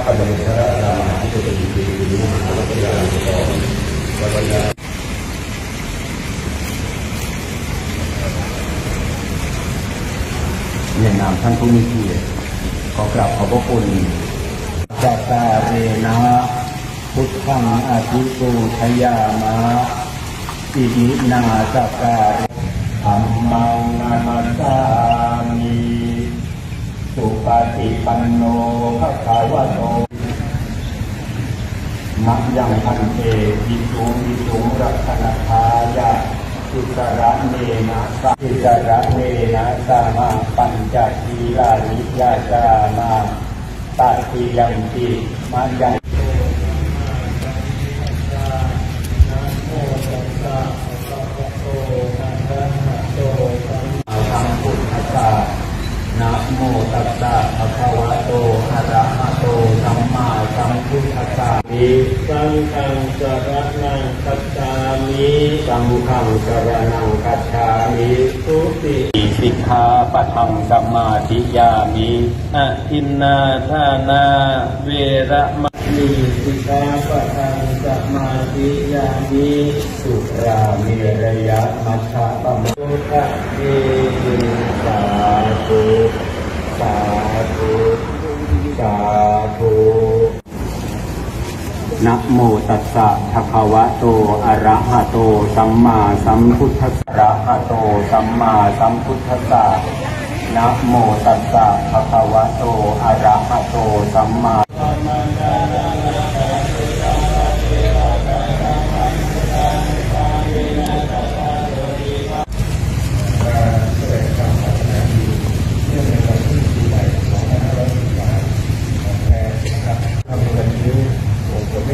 ระปัจจุบันพระรามาที่เป็นดีดีดีมหาวิทยาลัยของวัดยาในนามท่านผู้มีเกียรติขอกราบขอบพระคุณจัตตาเรนะพุทธังอาทิปูทยามะอิมินาจัตตาเรธรรมังนามาสามิสุ ปฏิปันโนภะคะวะโตมัจยังพันเตวิสุวิสุรัตนทายะสุตระเนนะสัสุตระเนนะสัมาปัญจทีลานิยาจามาตาทียังติมายัง มิสังฆังสรณังคัจฉามิสังฆังสรณังคัจฉามิทุติสิกขาปะทังสมาธิยามิอะทินนาทานาเวระมะนีสิกขาปะทังสมาธิยามิสุราเมรยะมัชฌะปะมะโอทะเยสาธุสาธุสาธุ นะโมตัสสะภะคะวะโต อะระหะโต สัมมาสัมพุทธัสสะอะระหะโต สัมมาสัมพุทธัสสะนะโมตัสสะภะคะวะโต อะระหะโต สัมมา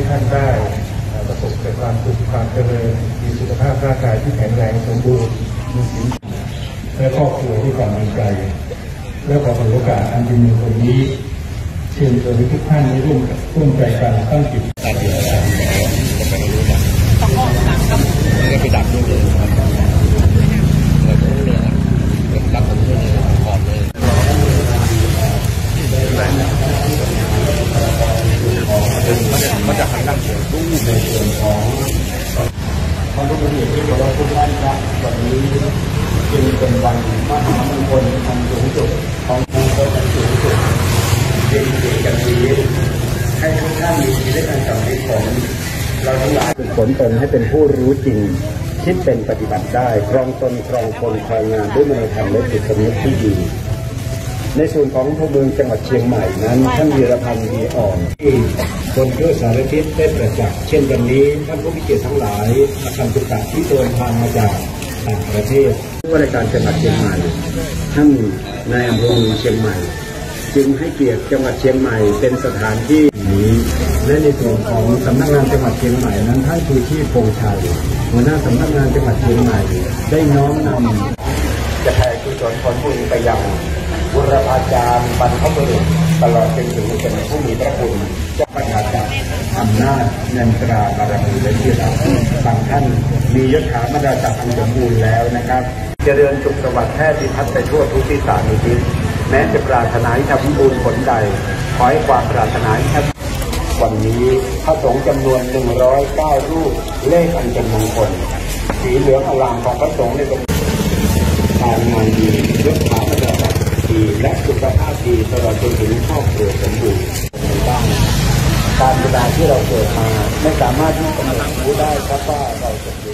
ท่านได้ประสบแต่ความสุขความเจริญมีสุขภาพร่างกายที่แข็งแรงสมบูรณ์มีสิ่งและครอบครัวที่กำลังใจ และขอถือโอกาสอันดีนมงคลนี้เชิญชวนทุกท่านให้ร่วมร่วมใจกันตั้งจิต พระพุทธเจ้าที่เคารพทุกท่านครับวันนี้จึงเป็นวันมหามงคลอันสูงสุดของผู้คนอันสูงสุดเป็นสิ่งกันนี้ให้ทุกท่านมีชีวิตอันสำเร็จผลเราทั้งหลายฝึกฝนตนให้เป็นผู้รู้จริงคิดเป็นปฏิบัติได้ครองตนครองคนครองงานด้วยมโนธรรมและจิตสำนึกที่ดีในส่วนของอำเภอมืองจังหวัดเชียงใหม่นั้นท่านวีรพันธ์ดีอ่อนที่ คนทั่วสารทิศได้ประจักษ์เช่นวันนี้ท่านผู้มีเกียรติทั้งหลายอาคารศึกษาที่เดินทางมาจากต่างประเทศผู้ว่าราชการจังหวัดเชียงใหม่ท่านนายอำเภอเมืองเชียงใหม่ จึงให้เกียรติจังหวัดเชียงใหม่เป็นสถานที่นี้และในส่วนของสำนักงานจังหวัดเชียงใหม่นั้นท่านคือที่พงษ์ชัยหัวหน้าสำนักงานจังหวัดเชียงใหม่ ได้น้อมนำจะแผ่กุศลผลบุญไปยังบุรพาจารย์บรรพบุรุษ ตลอดจนถึงเป็นผู้มีพระคุณเจ้าปัญญาจากอำนาจเงินตราบารมีและที่รักบางท่านมียศถาบรรดาศักดิ์อันสมบูรณ์แล้วนะครับเจริญสุขสวัสดิ์แท้ที่พัดไปทั่วทุกที่สานุทิศแม้จะปรารถนาให้ทำบุญผลใด ขอให้ความปรารถนาให้ท่านวันนี้พระสงฆ์จำนวน 109 รูป เลขอันเป็นมงคลสีเหลืองอลามของพระสงฆ์ในเป็นการงานดียศถาบรร ดีและสุขภาพดีตลอดจนถึงครอบครัวสมบูรณ์ในบ้านการเวลาที่เราเกิดมาไม่สามารถที่จะรู้ได้ครับว่าเราจะ